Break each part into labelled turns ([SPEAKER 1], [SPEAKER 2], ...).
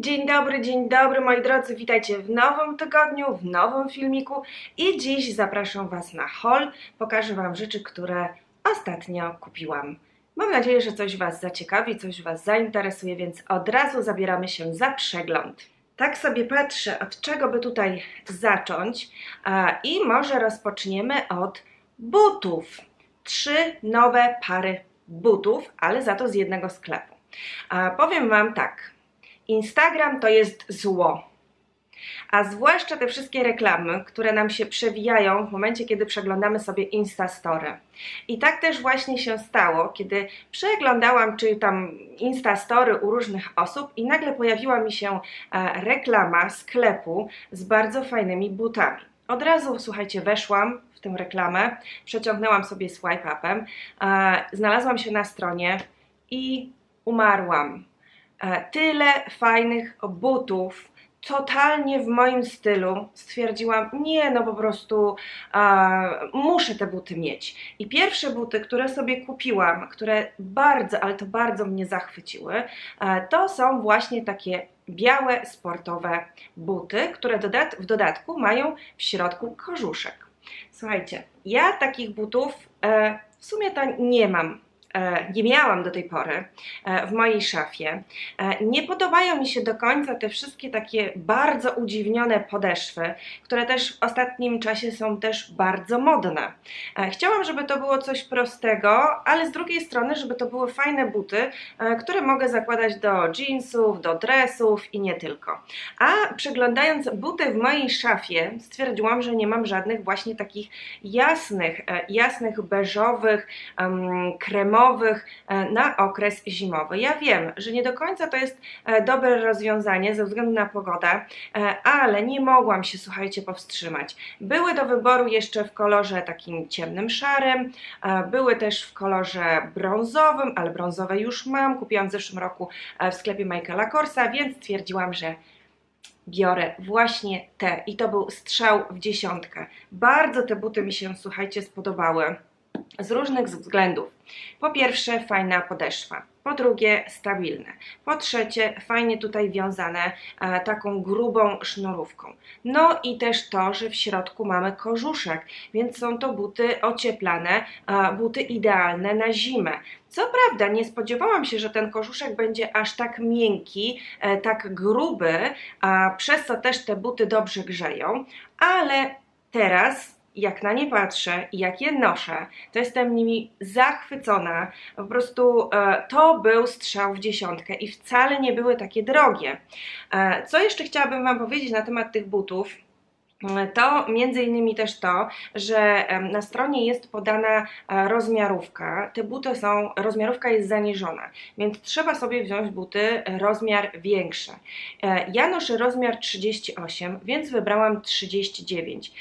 [SPEAKER 1] Dzień dobry, dzień dobry moi drodzy, witajcie w nowym tygodniu, w nowym filmiku i dziś zapraszam Was na haul, pokażę Wam rzeczy, które ostatnio kupiłam. Mam nadzieję, że coś Was zaciekawi, coś Was zainteresuje, więc od razu zabieramy się za przegląd. Tak sobie patrzę, od czego by tutaj zacząć i może rozpoczniemy od butów. Trzy nowe pary butów, ale za to z jednego sklepu. Powiem Wam tak, Instagram to jest zło. A zwłaszcza te wszystkie reklamy, które nam się przewijają w momencie, kiedy przeglądamy sobie Instastory. I tak też właśnie się stało, kiedy przeglądałam czy tam Instastory u różnych osób i nagle pojawiła mi się e, reklama sklepu z bardzo fajnymi butami. Od razu, słuchajcie, weszłam w tę reklamę, przeciągnęłam sobie swipe upem, e, znalazłam się na stronie i umarłam tyle fajnych butów, totalnie w moim stylu. Stwierdziłam, nie, no po prostu muszę te buty mieć. I pierwsze buty, które sobie kupiłam, które bardzo, ale to bardzo mnie zachwyciły, e, to są właśnie takie białe, sportowe buty, które dodat w dodatku mają w środku kożuszek. Słuchajcie, ja takich butów e, w sumie to nie mam E, nie miałam do tej pory e, w mojej szafie. E, nie podobają mi się do końca te wszystkie takie bardzo udziwnione podeszwy, które też w ostatnim czasie są też bardzo modne. Chciałam, żeby to było coś prostego, ale z drugiej strony, żeby to były fajne buty, które mogę zakładać do jeansów, do dresów i nie tylko. A przeglądając buty w mojej szafie, stwierdziłam, że nie mam żadnych właśnie takich jasnych, jasnych, beżowych, kremowych, e, na okres zimowy. Ja wiem, że nie do końca to jest e, dobre rozwiązanie ze względu na pogodę, e, ale nie mogłam się, słuchajcie, powstrzymać. Były do wyboru jeszcze w kolorze takim ciemnym szarym, były też w kolorze brązowym, ale brązowe już mam, kupiłam w zeszłym roku w sklepie Michaela Korsa, więc stwierdziłam, że biorę właśnie te i to był strzał w dziesiątkę. Bardzo te buty mi się, słuchajcie, spodobały z różnych względów. Po pierwsze, fajna podeszwa. Po drugie, stabilne. Po trzecie, fajnie tutaj wiązane e, taką grubą sznurówką. No i też to, że w środku mamy kożuszek, więc są to buty ocieplane, e, buty idealne na zimę. Co prawda, nie spodziewałam się, że ten kożuszek będzie aż tak miękki, e, tak gruby, a przez co też te buty dobrze grzeją, ale teraz jak na nie patrzę i jak je noszę, to jestem nimi zachwycona. Po prostu e, to był strzał w dziesiątkę i wcale nie były takie drogie. E, co jeszcze chciałabym Wam powiedzieć na temat tych butów? E, to między innymi też to, że na stronie jest podana e, rozmiarówka. Te buty są, rozmiarówka jest zaniżona, więc trzeba sobie wziąć buty rozmiar większy. E, ja noszę rozmiar 38, więc wybrałam 39.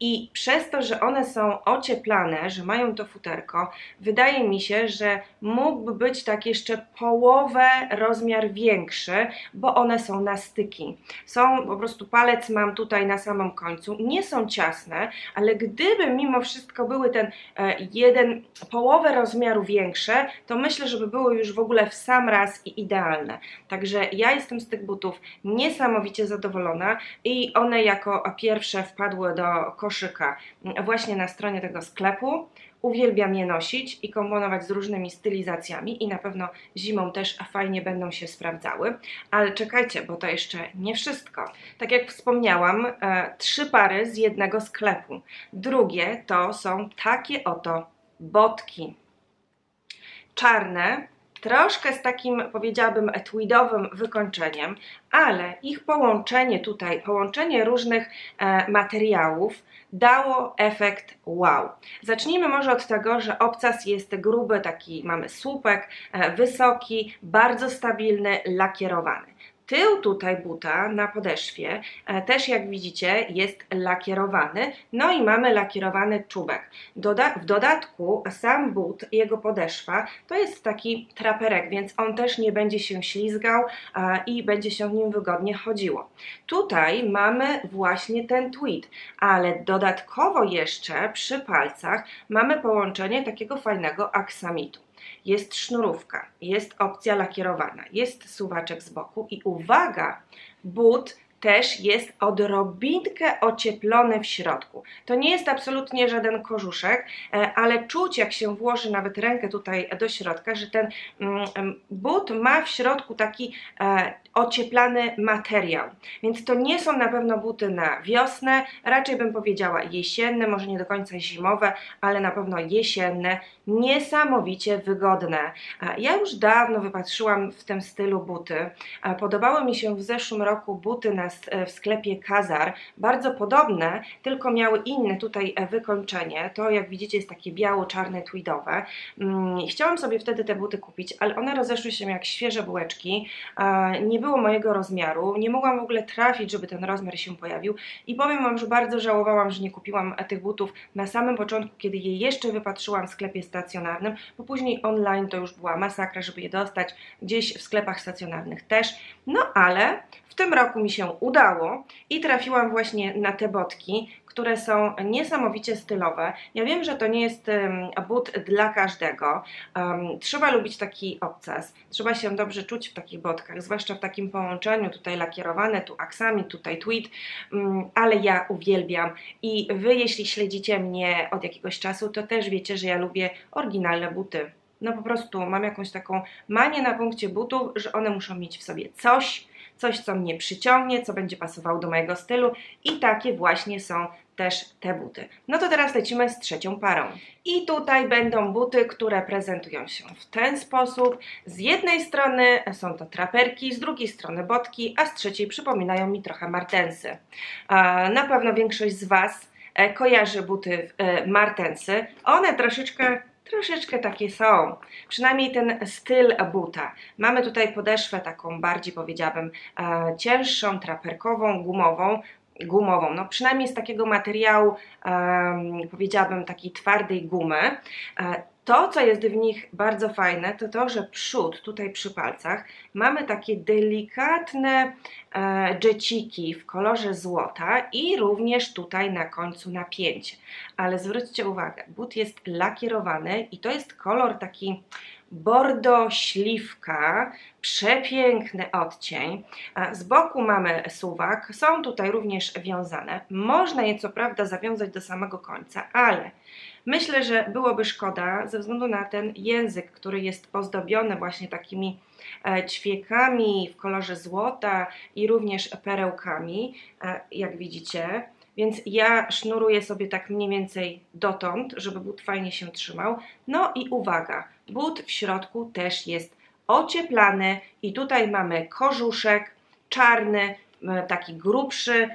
[SPEAKER 1] I przez to, że one są ocieplane, że mają to futerko, wydaje mi się, że mógłby być tak jeszcze połowę rozmiar większy, bo one są na styki. Są po prostu palec mam tutaj na samym końcu, nie są ciasne, ale gdyby mimo wszystko były ten e, jeden, połowę rozmiaru większe, to myślę, żeby były już w ogóle w sam raz i idealne. Także ja jestem z tych butów niesamowicie zadowolona i one jako pierwsze wpadły do koszyka właśnie na stronie tego sklepu. Uwielbiam je nosić i komponować z różnymi stylizacjami i na pewno zimą też fajnie będą się sprawdzały. Ale czekajcie, bo to jeszcze nie wszystko. Tak jak wspomniałam, e, trzy pary z jednego sklepu. Drugie to są takie oto botki. Czarne, troszkę z takim powiedziałabym tweedowym wykończeniem, ale ich połączenie tutaj, połączenie różnych e, materiałów dało efekt wow. Zacznijmy może od tego, że obcas jest gruby, taki mamy słupek, e, wysoki, bardzo stabilny, lakierowany. Tył tutaj buta na podeszwie e, też jak widzicie jest lakierowany, no i mamy lakierowany czubek. W dodatku sam but, jego podeszwa to jest taki traperek, więc on też nie będzie się ślizgał i będzie się w nim wygodnie chodziło. Tutaj mamy właśnie ten tweed, ale dodatkowo jeszcze przy palcach mamy połączenie takiego fajnego aksamitu. Jest sznurówka, jest opcja lakierowana, jest suwaczek z boku i uwaga, but też jest odrobinkę ocieplony w środku. To nie jest absolutnie żaden korzuszek, e, ale czuć jak się włoży nawet rękę tutaj do środka, że ten mm, but ma w środku taki e, ocieplany materiał. Więc to nie są na pewno buty na wiosnę, raczej bym powiedziała jesienne, może nie do końca zimowe, ale na pewno jesienne, niesamowicie wygodne. Ja już dawno wypatrzyłam w tym stylu buty. Podobały mi się w zeszłym roku buty na, w sklepie Kazar, bardzo podobne, tylko miały inne tutaj e, wykończenie. To jak widzicie jest takie biało-czarne tweedowe. Mm, chciałam sobie wtedy te buty kupić, ale one rozeszły się jak świeże bułeczki. Nie było mojego rozmiaru, nie mogłam w ogóle trafić, żeby ten rozmiar się pojawił i powiem Wam, że bardzo żałowałam, że nie kupiłam tych butów na samym początku, kiedy je jeszcze wypatrzyłam w sklepie stacjonarnym, bo później online to już była masakra, żeby je dostać gdzieś w sklepach stacjonarnych też, no ale tym roku mi się udało i trafiłam właśnie na te botki, które są niesamowicie stylowe. Ja wiem, że to nie jest but dla każdego. Um, trzeba lubić taki obcas, trzeba się dobrze czuć w takich botkach, zwłaszcza w takim połączeniu, tutaj lakierowane, tu aksami, tutaj tweed, um, ale ja uwielbiam i Wy, jeśli śledzicie mnie od jakiegoś czasu, to też wiecie, że ja lubię oryginalne buty. No po prostu mam jakąś taką manię na punkcie butów, że one muszą mieć w sobie coś, coś, co mnie przyciągnie, co będzie pasowało do mojego stylu i takie właśnie są też te buty. No to teraz lecimy z trzecią parą. I tutaj będą buty, które prezentują się w ten sposób. Z jednej strony są to traperki, z drugiej strony botki, a z trzeciej przypominają mi trochę martensy. Na pewno większość z Was e, kojarzy buty e, martensy. One troszeczkę troszeczkę takie są. Przynajmniej ten styl buta. Mamy tutaj podeszwę taką bardziej powiedziałabym e, cięższą, traperkową, gumową, gumową, no przynajmniej z takiego materiału, um, powiedziałabym takiej twardej gumy. E, to, co jest w nich bardzo fajne, to to, że przód, tutaj przy palcach, mamy takie delikatne e, dżeciki w kolorze złota i również tutaj na końcu napięcie. Ale zwróćcie uwagę, but jest lakierowany i to jest kolor taki bordo śliwka, przepiękny odcień. Z boku mamy suwak, są tutaj również wiązane. Można je co prawda zawiązać do samego końca, ale myślę, że byłoby szkoda ze względu na ten język, który jest ozdobiony właśnie takimi e, ćwiekami w kolorze złota i również perełkami, e, jak widzicie. Więc ja sznuruję sobie tak mniej więcej dotąd, żeby but fajnie się trzymał. No i uwaga, but w środku też jest ocieplany i tutaj mamy korzuszek czarny, taki grubszy.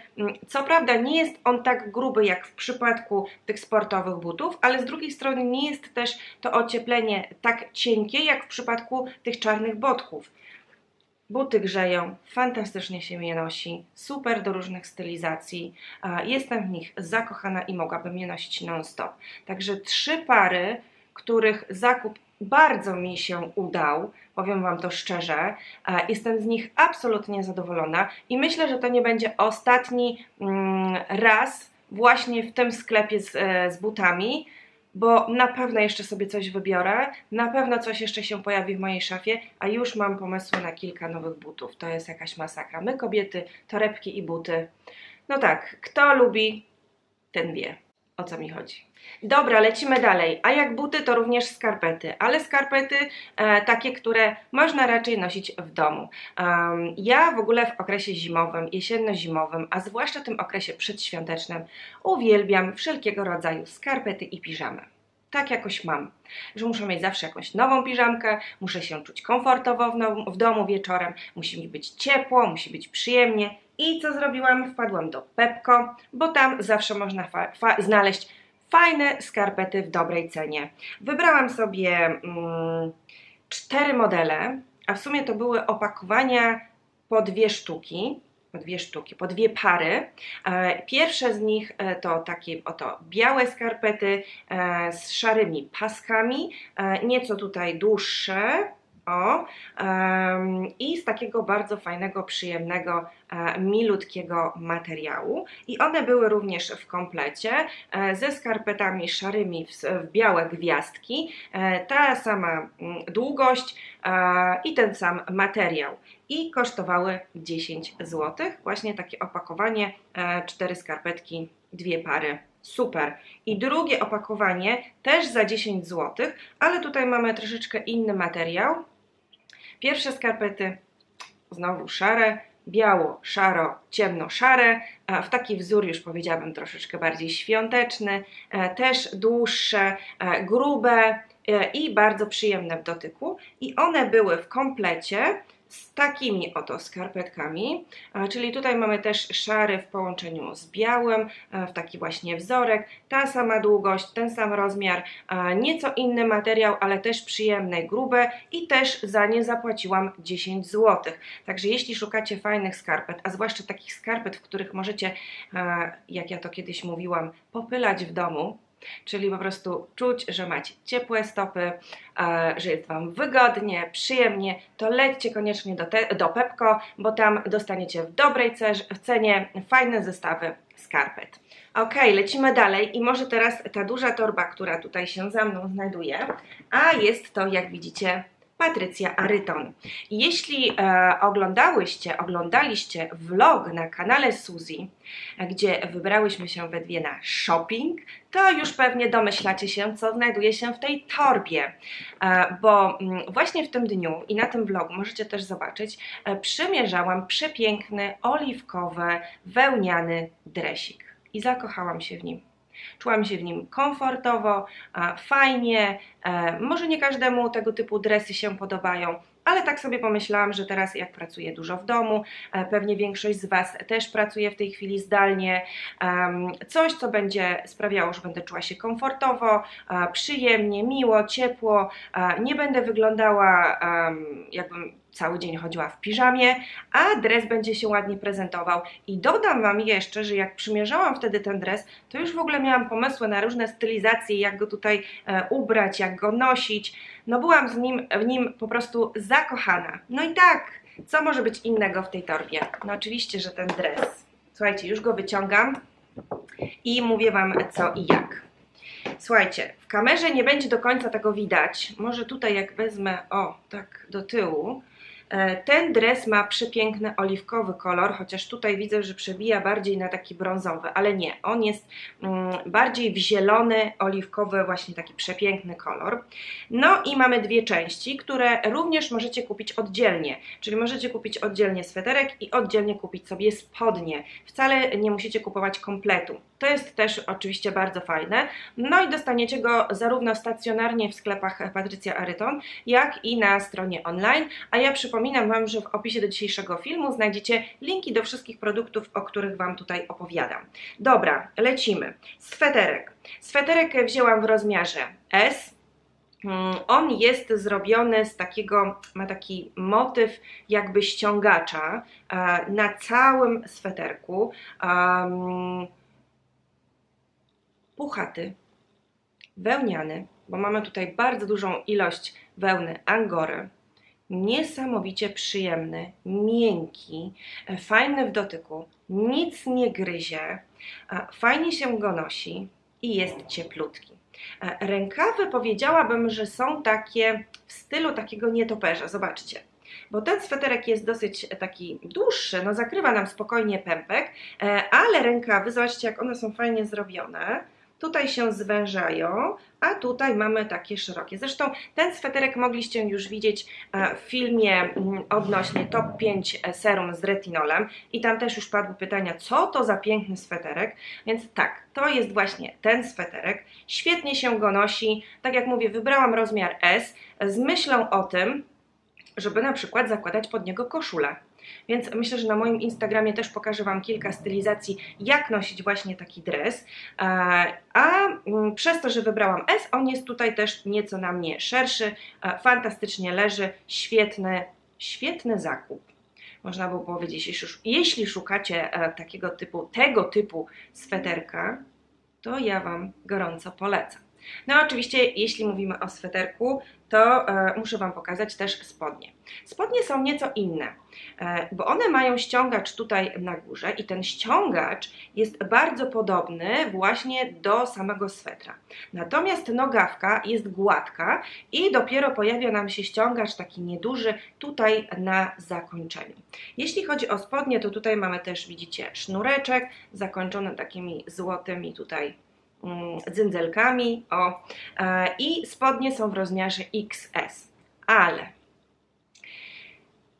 [SPEAKER 1] Co prawda nie jest on tak gruby jak w przypadku tych sportowych butów, ale z drugiej strony nie jest też to ocieplenie tak cienkie jak w przypadku tych czarnych botków. Buty grzeją, fantastycznie się je nosi, super do różnych stylizacji. Jestem w nich zakochana i mogłabym je nosić non-stop. Także trzy pary, których zakup bardzo mi się udał, powiem Wam to szczerze. Jestem z nich absolutnie zadowolona i myślę, że to nie będzie ostatni mm, raz właśnie w tym sklepie z, e, z butami bo na pewno jeszcze sobie coś wybiorę, na pewno coś jeszcze się pojawi w mojej szafie, a już mam pomysły na kilka nowych butów. To jest jakaś masakra. My kobiety, torebki i buty. No tak, kto lubi, ten wie o co mi chodzi. Dobra, lecimy dalej. A jak buty, to również skarpety, ale skarpety e, takie, które można raczej nosić w domu. Um, ja w ogóle w okresie zimowym, jesienno-zimowym, a zwłaszcza w tym okresie przedświątecznym, uwielbiam wszelkiego rodzaju skarpety i piżamy tak jakoś mam, że muszę mieć zawsze jakąś nową piżamkę, muszę się czuć komfortowo w, w, domu wieczorem, musi mi być ciepło, musi być przyjemnie. I co zrobiłam? Wpadłam do Pepko, bo tam zawsze można fa fa znaleźć fajne skarpety w dobrej cenie. Wybrałam sobie mm, cztery modele, a w sumie to były opakowania po dwie sztuki po dwie sztuki, po dwie pary. E, pierwsze z nich e, to takie oto białe skarpety e, z szarymi paskami, nieco tutaj dłuższe, o, i z takiego bardzo fajnego, przyjemnego, e, milutkiego materiału. I one były również w komplecie e, ze skarpetami szarymi w białe gwiazdki, e, ta sama mm, długość i ten sam materiał. I kosztowały 10 zł. Właśnie takie opakowanie, cztery skarpetki, dwie pary Super. I drugie opakowanie też za 10 zł, ale tutaj mamy troszeczkę inny materiał. Pierwsze skarpety znowu szare, biało, szaro, ciemno, szare, w taki wzór już powiedziałabym troszeczkę bardziej świąteczny, e, też dłuższe, e, grube e, i bardzo przyjemne w dotyku. I one były w komplecie z takimi oto skarpetkami, czyli tutaj mamy też szary w połączeniu z białym, w taki właśnie wzorek, ta sama długość, ten sam rozmiar, nieco inny materiał, ale też przyjemne, grube i też za nie zapłaciłam 10 zł. Także jeśli szukacie fajnych skarpet, a zwłaszcza takich skarpet, w których możecie, jak ja to kiedyś mówiłam, popylać w domu, Czyli po prostu czuć, że macie ciepłe stopy, że jest Wam wygodnie, przyjemnie, to lećcie koniecznie do, te, do Pepko, bo tam dostaniecie w dobrej cenie fajne zestawy skarpet. Ok, lecimy dalej i może teraz ta duża torba, która tutaj się za mną znajduje, a jest to, jak widzicie, Patrycja Aryton. Jeśli e, oglądałyście, oglądaliście vlog na kanale Suzy, gdzie wybrałyśmy się we dwie na shopping, to już pewnie domyślacie się, co znajduje się w tej torbie, e, bo m, mm, właśnie w tym dniu i na tym vlogu możecie też zobaczyć, e, przymierzałam przepiękny, oliwkowy, wełniany dresik i zakochałam się w nim. Czułam się w nim komfortowo, fajnie. E, może nie każdemu tego typu dresy się podobają, ale tak sobie pomyślałam, że teraz jak pracuję dużo w domu, e, pewnie większość z Was też pracuje w tej chwili zdalnie, coś co będzie sprawiało, że będę czuła się komfortowo, przyjemnie, miło, ciepło, nie będę wyglądała jakbym cały dzień chodziła w piżamie, a dres będzie się ładnie prezentował. I dodam Wam jeszcze, że jak przymierzałam wtedy ten dres, to już w ogóle miałam pomysły na różne stylizacje, jak go tutaj e, ubrać, jak go nosić. No byłam z nim, w nim po prostu zakochana. No i tak, co może być innego w tej torbie? No oczywiście, że ten dres. Słuchajcie, już go wyciągam i mówię Wam co i jak. Słuchajcie, w kamerze nie będzie do końca tego widać. Może tutaj jak wezmę, o, tak do tyłu, ten dres ma przepiękny oliwkowy kolor, chociaż tutaj widzę, że przebija bardziej na taki brązowy, ale nie, on jest mm, bardziej w zielony, oliwkowy, właśnie taki przepiękny kolor. No i mamy dwie części, które również możecie kupić oddzielnie, czyli możecie kupić oddzielnie sweterek i oddzielnie kupić sobie spodnie. Wcale nie musicie kupować kompletu. To jest też oczywiście bardzo fajne. No i dostaniecie go zarówno stacjonarnie w sklepach Patrycja Aryton, jak i na stronie online. A ja przypominam Wam, że w opisie do dzisiejszego filmu znajdziecie linki do wszystkich produktów, o których Wam tutaj opowiadam. Dobra, lecimy. Sweterek. Sweterek wzięłam w rozmiarze S. Mm, on jest zrobiony z takiego, ma taki motyw jakby ściągacza e, na całym sweterku puchaty, wełniany, bo mamy tutaj bardzo dużą ilość wełny angory, niesamowicie przyjemny, miękki, e, fajny w dotyku, nic nie gryzie, fajnie się go nosi i jest cieplutki. E, rękawy powiedziałabym, że są takie w stylu takiego nietoperza. Zobaczcie, bo ten sweterek jest dosyć taki dłuższy, no zakrywa nam spokojnie pępek, e, ale rękawy, zobaczcie jak one są fajnie zrobione tutaj się zwężają, a tutaj mamy takie szerokie. Zresztą ten sweterek mogliście już widzieć e, w filmie mm, odnośnie top 5 e, serum z retinolem i tam też już padły pytania, co to za piękny sweterek, więc tak, to jest właśnie ten sweterek, świetnie się go nosi, tak jak mówię, wybrałam rozmiar S z myślą o tym, żeby na przykład zakładać pod niego koszulę. Więc myślę, że na moim Instagramie też pokażę Wam kilka stylizacji, jak nosić właśnie taki dres. E, a mm, przez to, że wybrałam S, on jest tutaj też nieco na mnie szerszy, e, fantastycznie leży, świetny, świetny zakup można by powiedzieć, jeśli szukacie e, takiego typu, tego typu sweterka, to ja Wam gorąco polecam. No oczywiście, jeśli mówimy o sweterku, to e, muszę Wam pokazać też spodnie. Spodnie są nieco inne, e, bo one mają ściągacz tutaj na górze i ten ściągacz jest bardzo podobny właśnie do samego swetra. Natomiast nogawka jest gładka i dopiero pojawia nam się ściągacz taki nieduży tutaj na zakończeniu. Jeśli chodzi o spodnie, to tutaj mamy też, widzicie, sznureczek zakończony takimi złotymi tutaj Mm, o, e, I spodnie są w rozmiarze XS. Ale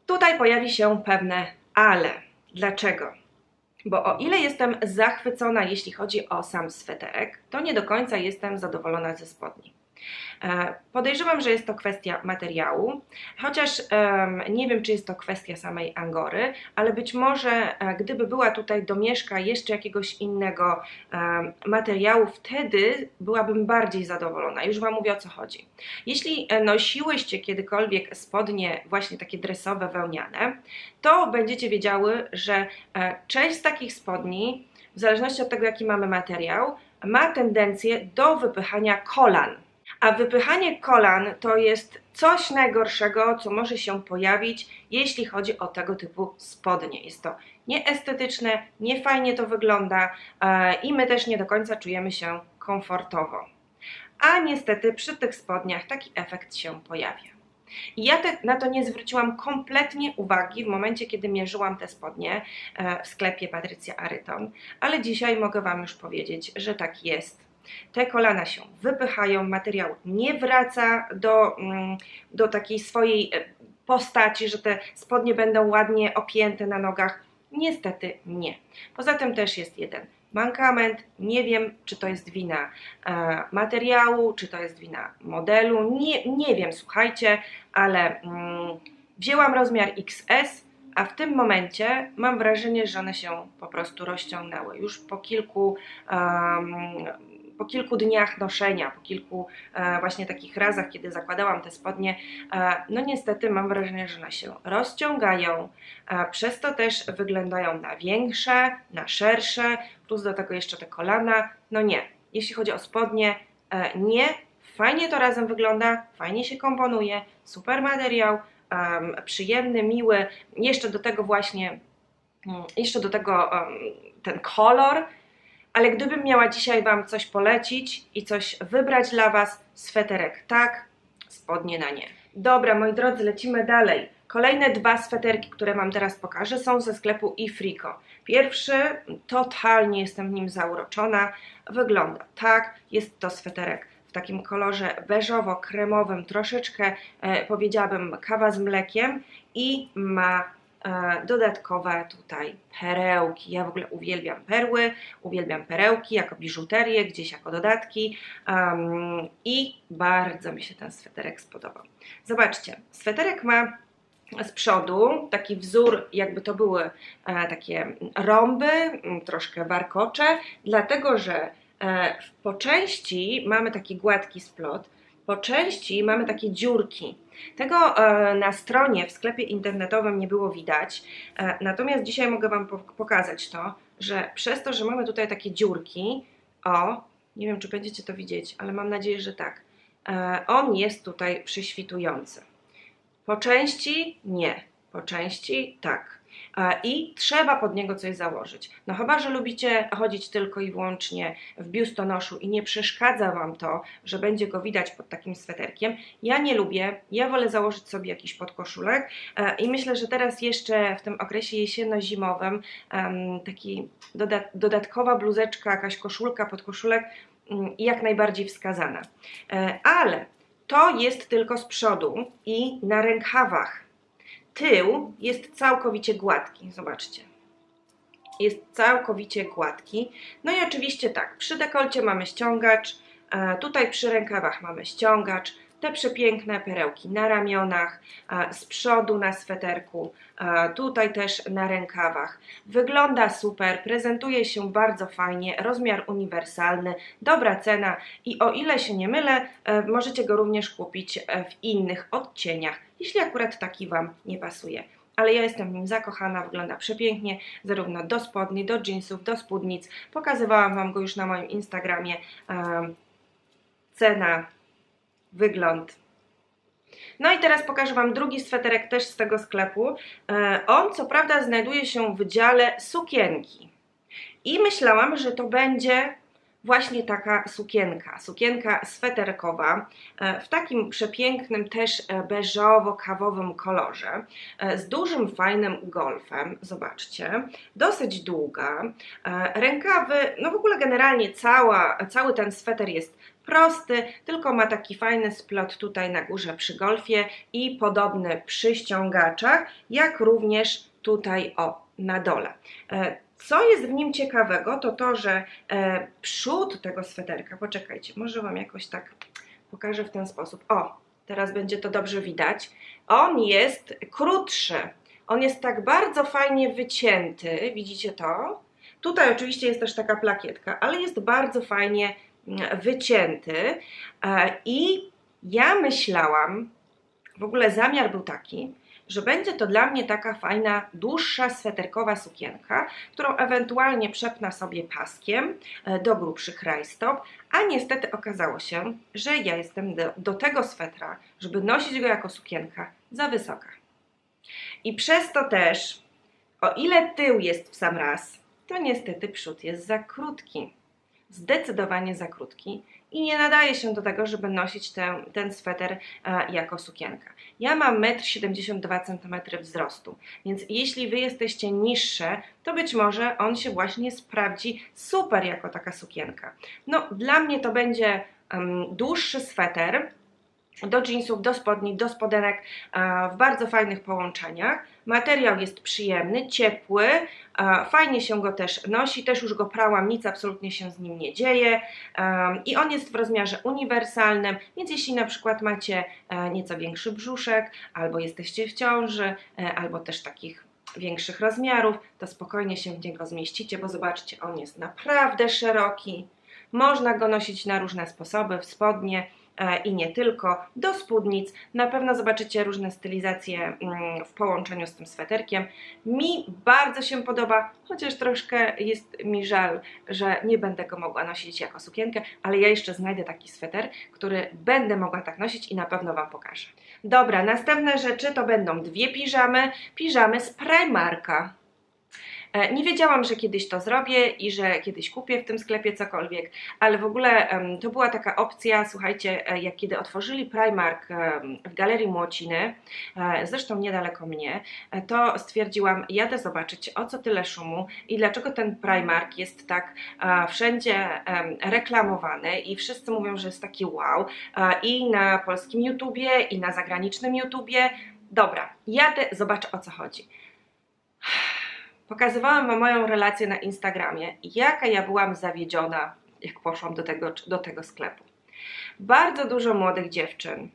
[SPEAKER 1] tutaj pojawi się pewne ale. Dlaczego? Bo o ile jestem zachwycona, jeśli chodzi o sam sweterek, to nie do końca jestem zadowolona ze spodni. E, podejrzewam, że jest to kwestia materiału, chociaż nie wiem, czy jest to kwestia samej angory, ale być może e, gdyby była tutaj domieszka jeszcze jakiegoś innego materiału, wtedy byłabym bardziej zadowolona. Już Wam mówię o co chodzi. Jeśli e, nosiłyście kiedykolwiek spodnie właśnie takie dresowe, wełniane, to będziecie wiedziały, że część z takich spodni, w zależności od tego jaki mamy materiał, ma tendencję do wypychania kolan. A wypychanie kolan to jest coś najgorszego, co może się pojawić, jeśli chodzi o tego typu spodnie. Jest to nieestetyczne, niefajnie to wygląda e, i my też nie do końca czujemy się komfortowo. A niestety przy tych spodniach taki efekt się pojawia. I ja te, na to nie zwróciłam kompletnie uwagi w momencie, kiedy mierzyłam te spodnie e, w sklepie Patrycja Aryton, ale dzisiaj mogę Wam już powiedzieć, że tak jest te kolana się wypychają, materiał nie wraca do, mm, do takiej swojej e, postaci, że te spodnie będą ładnie opięte na nogach. Niestety nie. Poza tym też jest jeden mankament. Nie wiem, czy to jest wina e, materiału, czy to jest wina modelu. Nie, nie wiem, słuchajcie, ale mm, wzięłam rozmiar XS, a w tym momencie mam wrażenie, że one się po prostu rozciągnęły. Już po kilku um, po kilku dniach noszenia, po kilku e, właśnie takich razach, kiedy zakładałam te spodnie, e, no niestety mam wrażenie, że one się rozciągają, e, przez to też wyglądają na większe, na szersze, plus do tego jeszcze te kolana. No nie, jeśli chodzi o spodnie, nie, fajnie to razem wygląda, fajnie się komponuje, super materiał, przyjemny, miły, jeszcze do tego właśnie, mm, jeszcze do tego ten kolor, ale gdybym miała dzisiaj Wam coś polecić i coś wybrać dla Was, sweterek tak, spodnie na nie. Dobra, moi drodzy, lecimy dalej. Kolejne dwa sweterki, które Wam teraz pokażę, są ze sklepu iFrico. Pierwszy, totalnie jestem nim zauroczona, wygląda tak, jest to sweterek w takim kolorze beżowo-kremowym, troszeczkę e, powiedziałabym kawa z mlekiem i ma dodatkowe tutaj perełki. Ja w ogóle uwielbiam perły, uwielbiam perełki jako biżuterię, gdzieś jako dodatki um, i bardzo mi się ten sweterek spodobał. Zobaczcie, sweterek ma z przodu taki wzór, jakby to były e, takie rąby, troszkę warkocze, dlatego że e, po części mamy taki gładki splot, po części mamy takie dziurki. Tego e, na stronie w sklepie internetowym nie było widać, e, natomiast dzisiaj mogę Wam pokazać to, że przez to, że mamy tutaj takie dziurki, o, nie wiem czy będziecie to widzieć, ale mam nadzieję, że tak, e, on jest tutaj prześwitujący. Po części nie, po części tak i trzeba pod niego coś założyć. No chyba, że lubicie chodzić tylko i wyłącznie w biustonoszu i nie przeszkadza Wam to, że będzie go widać pod takim sweterkiem. Ja nie lubię, ja wolę założyć sobie jakiś podkoszulek i myślę, że teraz jeszcze w tym okresie jesienno-zimowym taki dodat dodatkowa bluzeczka, jakaś koszulka, podkoszulek mm, jak najbardziej wskazana. E, ale to jest tylko z przodu i na rękawach tył jest całkowicie gładki, zobaczcie. Jest całkowicie gładki. No i oczywiście tak, przy dekolcie mamy ściągacz, e, tutaj przy rękawach mamy ściągacz, te przepiękne perełki na ramionach, z przodu na sweterku, tutaj też na rękawach. Wygląda super, prezentuje się bardzo fajnie, rozmiar uniwersalny, dobra cena i o ile się nie mylę, e, możecie go również kupić e, w innych odcieniach, jeśli akurat taki Wam nie pasuje ale ja jestem w nim zakochana, wygląda przepięknie, zarówno do spodni, do jeansów, do spódnic. Pokazywałam Wam go już na moim Instagramie cena, wygląd. No i teraz pokażę Wam drugi sweterek też z tego sklepu. E, on co prawda znajduje się w dziale sukienki. I myślałam, że to będzie właśnie taka sukienka, sukienka sweterkowa e, w takim przepięknym też e, beżowo-kawowym kolorze z dużym fajnym golfem, zobaczcie, dosyć długa, rękawy, no w ogóle generalnie cała, cały ten sweter jest prosty, tylko ma taki fajny splot tutaj na górze przy golfie i podobny przy ściągaczach, jak również tutaj o na dole. Co jest w nim ciekawego, to to, że e, przód tego sweterka, poczekajcie, może Wam jakoś tak pokażę w ten sposób. O, teraz będzie to dobrze widać. On jest krótszy. On jest tak bardzo fajnie wycięty, widzicie to? Tutaj oczywiście jest też taka plakietka, ale jest bardzo fajnie wycięty e, i ja myślałam, w ogóle zamiar był taki, że będzie to dla mnie taka fajna, dłuższa, sweterkowa sukienka, którą ewentualnie przepnę sobie paskiem e, do grubszych rajstop, a niestety okazało się, że ja jestem do, do tego swetra, żeby nosić go jako sukienka, za wysoka. I przez to też, o ile tył jest w sam raz, to niestety przód jest za krótki. Zdecydowanie za krótki i nie nadaje się do tego, żeby nosić ten, ten sweter e, jako sukienka. Ja mam 1,72 cm wzrostu, więc jeśli Wy jesteście niższe, to być może on się właśnie sprawdzi super jako taka sukienka. No, dla mnie to będzie um, dłuższy sweter, do jeansów, do spodni, do spodenek w bardzo fajnych połączeniach. Materiał jest przyjemny, ciepły, fajnie się go też nosi, też już go prałam, nic absolutnie się z nim nie dzieje i on jest w rozmiarze uniwersalnym, więc jeśli na przykład macie e, nieco większy brzuszek, albo jesteście w ciąży, e, albo też takich większych rozmiarów, to spokojnie się w niego zmieścicie, bo zobaczcie, on jest naprawdę szeroki, można go nosić na różne sposoby, w spodnie, E, i nie tylko, do spódnic. Na pewno zobaczycie różne stylizacje mm, w połączeniu z tym sweterkiem. Mi bardzo się podoba, chociaż troszkę jest mi żal, że nie będę go mogła nosić jako sukienkę, ale ja jeszcze znajdę taki sweter, który będę mogła tak nosić i na pewno Wam pokażę. Dobra, następne rzeczy to będą dwie piżamy, piżamy z Primarka. E, nie wiedziałam, że kiedyś to zrobię i że kiedyś kupię w tym sklepie cokolwiek, ale w ogóle to była taka opcja, słuchajcie, e, jak kiedy otworzyli Primark w Galerii Młociny, e, zresztą niedaleko mnie, to stwierdziłam, jadę zobaczyć o co tyle szumu i dlaczego ten Primark jest tak wszędzie reklamowany i wszyscy mówią, że jest taki wow i na polskim YouTubie i na zagranicznym YouTubie. Dobra, jadę, zobaczę o co chodzi. Pokazywałam Wam moją relację na Instagramie, jaka ja byłam zawiedziona, jak poszłam do tego, do tego sklepu. Bardzo dużo młodych dziewczyn.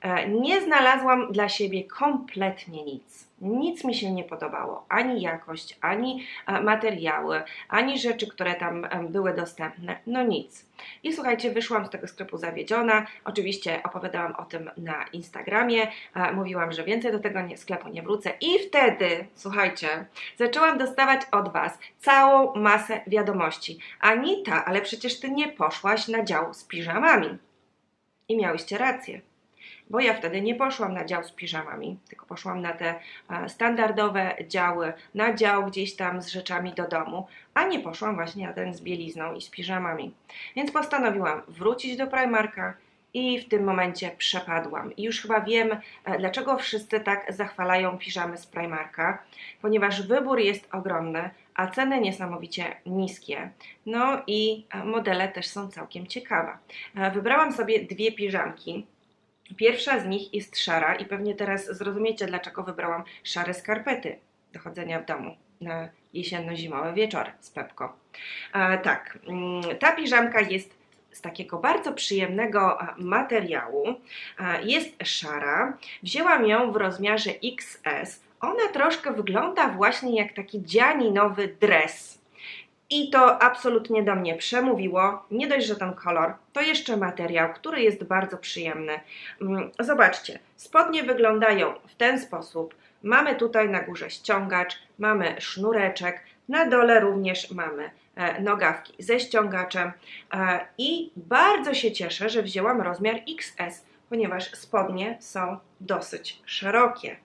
[SPEAKER 1] E, nie znalazłam dla siebie kompletnie nic. Nic mi się nie podobało, ani jakość, ani e, materiały, ani rzeczy, które tam były dostępne, no nic. I słuchajcie, wyszłam z tego sklepu zawiedziona, oczywiście opowiadałam o tym na Instagramie, e, mówiłam, że więcej do tego sklepu nie wrócę i wtedy, słuchajcie, zaczęłam dostawać od Was całą masę wiadomości. Anita, ale przecież Ty nie poszłaś na dział z piżamami. I miałyście rację bo ja wtedy nie poszłam na dział z piżamami, tylko poszłam na te e, standardowe działy, na dział gdzieś tam z rzeczami do domu, a nie poszłam właśnie na ten z bielizną i z piżamami. Więc postanowiłam wrócić do Primarka i w tym momencie przepadłam. I już chyba wiem, e, dlaczego wszyscy tak zachwalają piżamy z Primarka, ponieważ wybór jest ogromny, a ceny niesamowicie niskie. No i e, modele też są całkiem ciekawe. Wybrałam sobie dwie piżamki. Pierwsza z nich jest szara i pewnie teraz zrozumiecie, dlaczego wybrałam szare skarpety do chodzenia w domu na jesienno-zimowe wieczory z Pepko. Tak, mm, ta piżamka jest z takiego bardzo przyjemnego materiału. Jest szara. Wzięłam ją w rozmiarze XS. Ona troszkę wygląda właśnie jak taki dzianinowy dres i to absolutnie do mnie przemówiło. Nie dość, że ten kolor, to jeszcze materiał, który jest bardzo przyjemny. Mm, zobaczcie, spodnie wyglądają w ten sposób. Mamy tutaj na górze ściągacz, mamy sznureczek, Na dole również mamy e, nogawki ze ściągaczem e, i bardzo się cieszę, że wzięłam rozmiar XS, ponieważ spodnie są dosyć szerokie.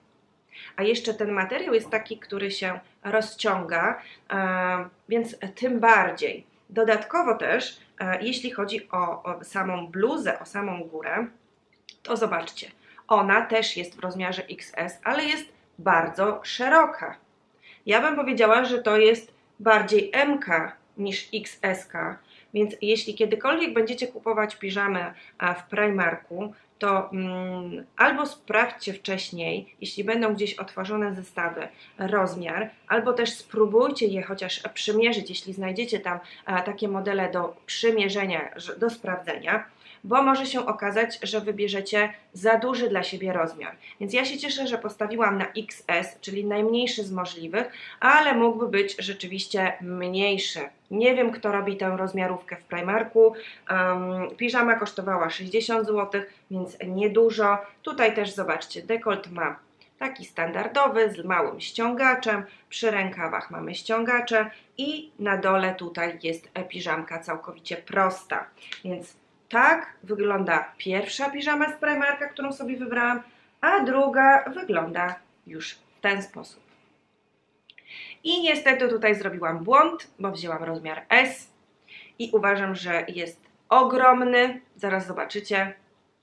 [SPEAKER 1] A jeszcze ten materiał jest taki, który się rozciąga, e, więc tym bardziej. Dodatkowo też, jeśli chodzi o, o samą bluzę, o samą górę, to zobaczcie, ona też jest w rozmiarze XS, ale jest bardzo szeroka. Ja bym powiedziała, że to jest bardziej MK niż XSK, więc jeśli kiedykolwiek będziecie kupować piżamę w Primarku, to mm, albo sprawdźcie wcześniej, jeśli będą gdzieś otworzone zestawy, rozmiar, albo też spróbujcie je chociaż przymierzyć, jeśli znajdziecie tam a, takie modele do przymierzenia, do sprawdzenia bo może się okazać, że wybierzecie za duży dla siebie rozmiar. Więc ja się cieszę, że postawiłam na XS, czyli najmniejszy z możliwych, ale mógłby być rzeczywiście mniejszy. Nie wiem, kto robi tę rozmiarówkę w Primarku. Um, piżama kosztowała 60 zł, więc niedużo. Tutaj też zobaczcie, dekolt ma taki standardowy z małym ściągaczem, przy rękawach mamy ściągacze i na dole tutaj jest piżamka całkowicie prosta, więc tak wygląda pierwsza piżama z Primarka, którą sobie wybrałam, a druga wygląda już w ten sposób. I niestety tutaj zrobiłam błąd, bo wzięłam rozmiar S i uważam, że jest ogromny. Zaraz zobaczycie.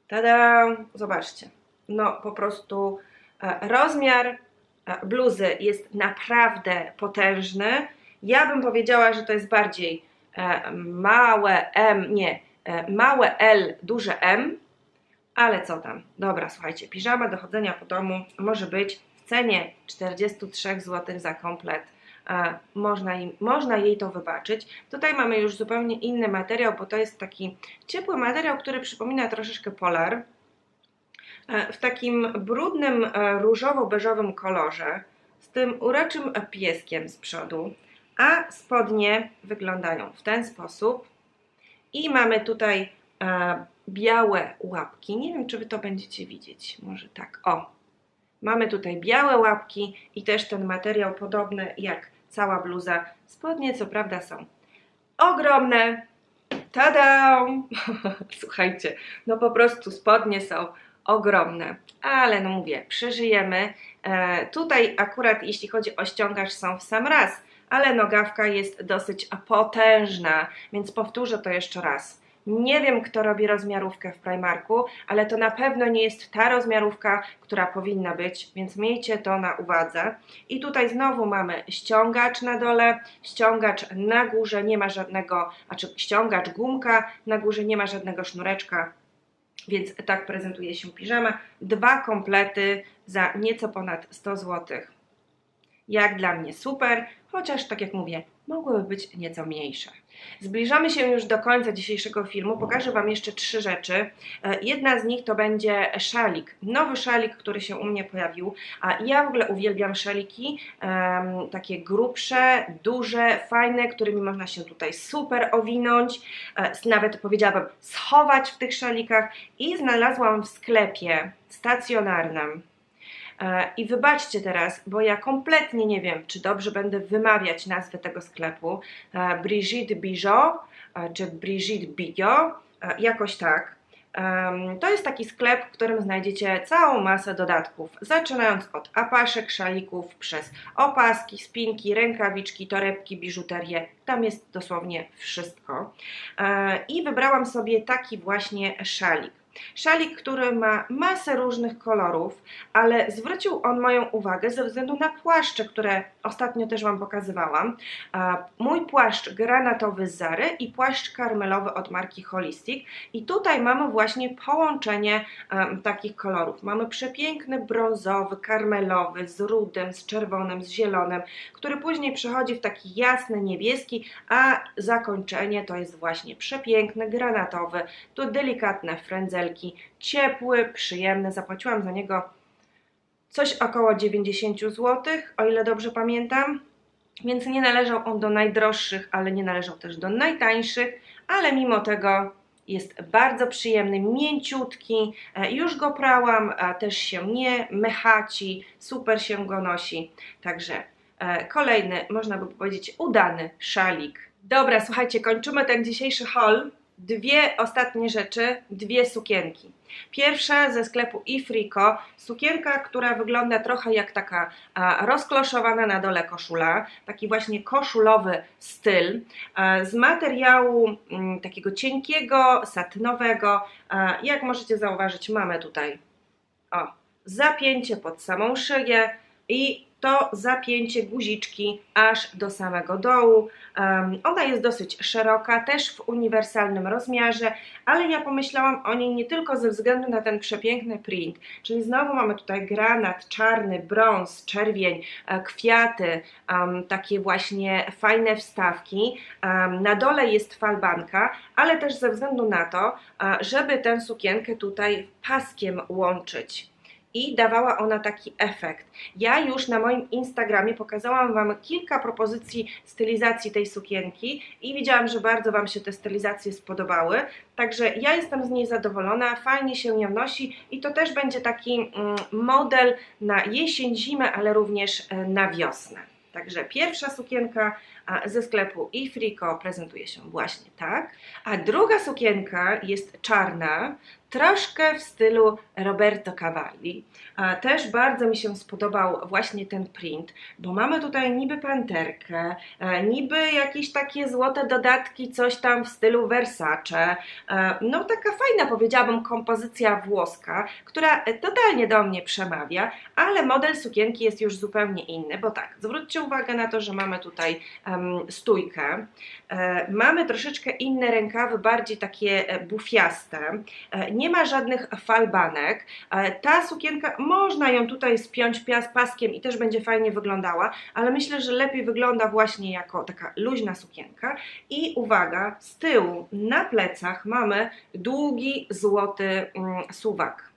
[SPEAKER 1] Tada! Zobaczcie. No po prostu e, rozmiar e, bluzy jest naprawdę potężny. Ja bym powiedziała, że to jest bardziej e, małe M, nie, małe L, duże M, ale co tam? Dobra, słuchajcie, piżama do chodzenia po domu może być w cenie 43 zł za komplet. E, można, im, można jej to wybaczyć. Tutaj mamy już zupełnie inny materiał, bo to jest taki ciepły materiał, który przypomina troszeczkę polar. E, w takim brudnym, różowo-beżowym kolorze, z tym uroczym pieskiem z przodu, a spodnie wyglądają w ten sposób. I mamy tutaj e, białe łapki. Nie wiem, czy Wy to będziecie widzieć. Może tak. O! Mamy tutaj białe łapki i też ten materiał podobny jak cała bluza. Spodnie co prawda są ogromne. Tada! Słuchajcie, no po prostu spodnie są ogromne, ale no mówię, przeżyjemy. E, tutaj akurat jeśli chodzi o ściągacz są w sam raz, ale nogawka jest dosyć potężna, więc powtórzę to jeszcze raz. Nie wiem, kto robi rozmiarówkę w Primarku, ale to na pewno nie jest ta rozmiarówka, która powinna być, więc miejcie to na uwadze. I tutaj znowu mamy ściągacz na dole, ściągacz na górze, nie ma żadnego, znaczy ściągacz gumka, na górze nie ma żadnego sznureczka, więc tak prezentuje się piżama. Dwa komplety za nieco ponad 100 złotych jak dla mnie super, chociaż tak jak mówię, mogłyby być nieco mniejsze. Zbliżamy się już do końca dzisiejszego filmu. Pokażę Wam jeszcze trzy rzeczy. E, jedna z nich to będzie szalik. Nowy szalik, który się u mnie pojawił. Ja w ogóle uwielbiam szaliki. Takie grubsze, duże, fajne, którymi można się tutaj super owinąć. E, nawet powiedziałabym schować w tych szalikach. I znalazłam w sklepie stacjonarnym I wybaczcie teraz, bo ja kompletnie nie wiem, czy dobrze będę wymawiać nazwę tego sklepu. E, Brigitte Bijot, e, czy Brigitte Bijot, jakoś tak. To jest taki sklep, w którym znajdziecie całą masę dodatków, zaczynając od apaszek, szalików, przez opaski, spinki, rękawiczki, torebki, biżuterię. Tam jest dosłownie wszystko. I wybrałam sobie taki właśnie szalik. Szalik, który ma masę różnych kolorów, ale zwrócił on moją uwagę ze względu na płaszcze, które ostatnio też Wam pokazywałam. Mój płaszcz granatowy z Zary i płaszcz karmelowy od marki Holistic i tutaj mamy właśnie połączenie takich kolorów. Mamy przepiękny brązowy, karmelowy z rudym, z czerwonym, z zielonym, który później przechodzi w taki jasny niebieski, a zakończenie to jest właśnie przepiękny, granatowy, tu delikatne frędzelki, ciepły, przyjemny. Zapłaciłam za niego coś około 90 zł, o ile dobrze pamiętam. Więc nie należał on do najdroższych, ale nie należał też do najtańszych, ale mimo tego jest bardzo przyjemny, mięciutki, e, już go prałam, też się nie mechaci, super się go nosi, także e, kolejny, można by powiedzieć, udany szalik. Dobra, słuchajcie, kończymy ten dzisiejszy haul. Dwie ostatnie rzeczy, dwie sukienki. Pierwsza ze sklepu Ifrico, sukienka, która wygląda trochę jak taka rozkloszowana na dole koszula, taki właśnie koszulowy styl, z materiału mm, takiego cienkiego, satynowego. Jak możecie zauważyć, mamy tutaj o, zapięcie pod samą szyję i to zapięcie guziczki aż do samego dołu. Um, ona jest dosyć szeroka, też w uniwersalnym rozmiarze, ale ja pomyślałam o niej nie tylko ze względu na ten przepiękny print, czyli znowu mamy tutaj granat, czarny, brąz, czerwień, e, kwiaty, um, takie właśnie fajne wstawki. Um, na dole jest falbanka, ale też ze względu na to, żeby tę sukienkę tutaj paskiem łączyć i dawała ona taki efekt. Ja już na moim Instagramie pokazałam Wam kilka propozycji stylizacji tej sukienki i widziałam, że bardzo Wam się te stylizacje spodobały, także ja jestem z niej zadowolona, fajnie się nią nosi i to też będzie taki mm, model na jesień, zimę, ale również e, na wiosnę. Także pierwsza sukienka ze sklepu Ifrico prezentuje się właśnie tak, a druga sukienka jest czarna, troszkę w stylu Roberto Cavalli. Też bardzo mi się spodobał właśnie ten print, bo mamy tutaj niby panterkę, niby jakieś takie złote dodatki, coś tam w stylu Versace. No taka fajna powiedziałabym kompozycja włoska, która totalnie do mnie przemawia, ale model sukienki jest już zupełnie inny, bo tak, zwróćcie uwagę na to, że mamy tutaj um, stójkę, e, mamy troszeczkę inne rękawy, bardziej takie e, bufiaste, e, nie ma żadnych falbanek. E, ta sukienka, można ją tutaj spiąć paskiem i też będzie fajnie wyglądała, ale myślę, że lepiej wygląda właśnie jako taka luźna sukienka. I uwaga, z tyłu na plecach mamy długi złoty mm, suwak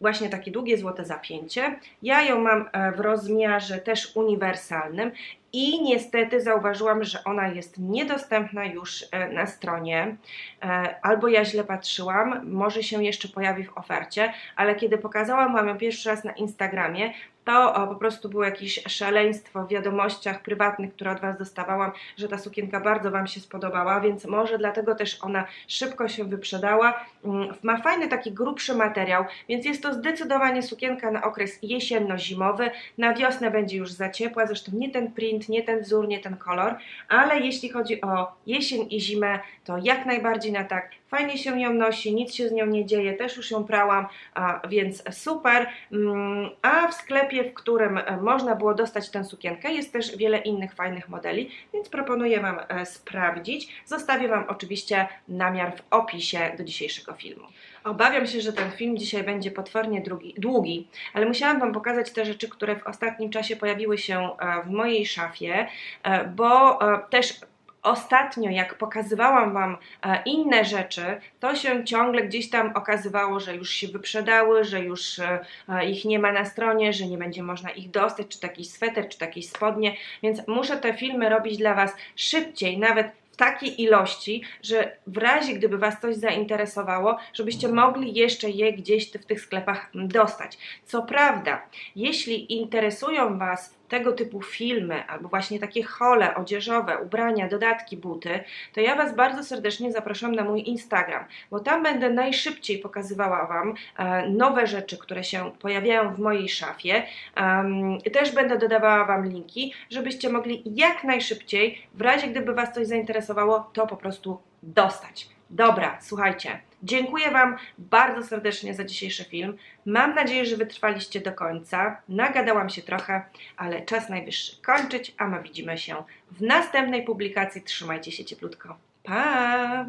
[SPEAKER 1] właśnie takie długie złote zapięcie. Ja ją mam e, w rozmiarze też uniwersalnym i niestety zauważyłam, że ona jest niedostępna już e, na stronie, e, albo ja źle patrzyłam, może się jeszcze pojawi w ofercie, ale kiedy pokazałam Wam ją pierwszy raz na Instagramie, to po prostu było jakieś szaleństwo w wiadomościach prywatnych, które od Was dostawałam, że ta sukienka bardzo Wam się spodobała, więc może dlatego też ona szybko się wyprzedała. Mm, ma fajny taki grubszy materiał, więc jest to zdecydowanie sukienka na okres jesienno-zimowy. Na wiosnę będzie już za ciepła, zresztą nie ten print, nie ten wzór, nie ten kolor, ale jeśli chodzi o jesień i zimę, to jak najbardziej na tak. Fajnie się ją nosi, nic się z nią nie dzieje, też już ją prałam, więc super. Mm, a w sklepie, w którym e, można było dostać tę sukienkę, jest też wiele innych fajnych modeli, więc proponuję Wam e, sprawdzić. Zostawię Wam oczywiście namiar w opisie do dzisiejszego filmu. Obawiam się, że ten film dzisiaj będzie potwornie drugi, długi, ale musiałam Wam pokazać te rzeczy, które w ostatnim czasie pojawiły się e, w mojej szafie, bo też ostatnio, jak pokazywałam Wam e, inne rzeczy, to się ciągle gdzieś tam okazywało, że już się wyprzedały, że już e, e, ich nie ma na stronie, że nie będzie można ich dostać, czy taki sweter, czy jakieś spodnie, więc muszę te filmy robić dla Was szybciej, nawet takiej ilości, że w razie gdyby Was coś zainteresowało, żebyście mogli jeszcze je gdzieś w tych sklepach dostać. Co prawda, jeśli interesują Was tego typu filmy, albo właśnie takie hole odzieżowe, ubrania, dodatki, buty, to ja Was bardzo serdecznie zapraszam na mój Instagram, bo tam będę najszybciej pokazywała Wam e, nowe rzeczy, które się pojawiają w mojej szafie. Też będę dodawała Wam linki, żebyście mogli jak najszybciej, w razie gdyby Was coś zainteresowało, to po prostu dostać. Dobra, słuchajcie. Dziękuję Wam bardzo serdecznie za dzisiejszy film. Mam nadzieję, że wytrwaliście do końca. Nagadałam się trochę, ale czas najwyższy kończyć, a my widzimy się w następnej publikacji. Trzymajcie się cieplutko. Pa!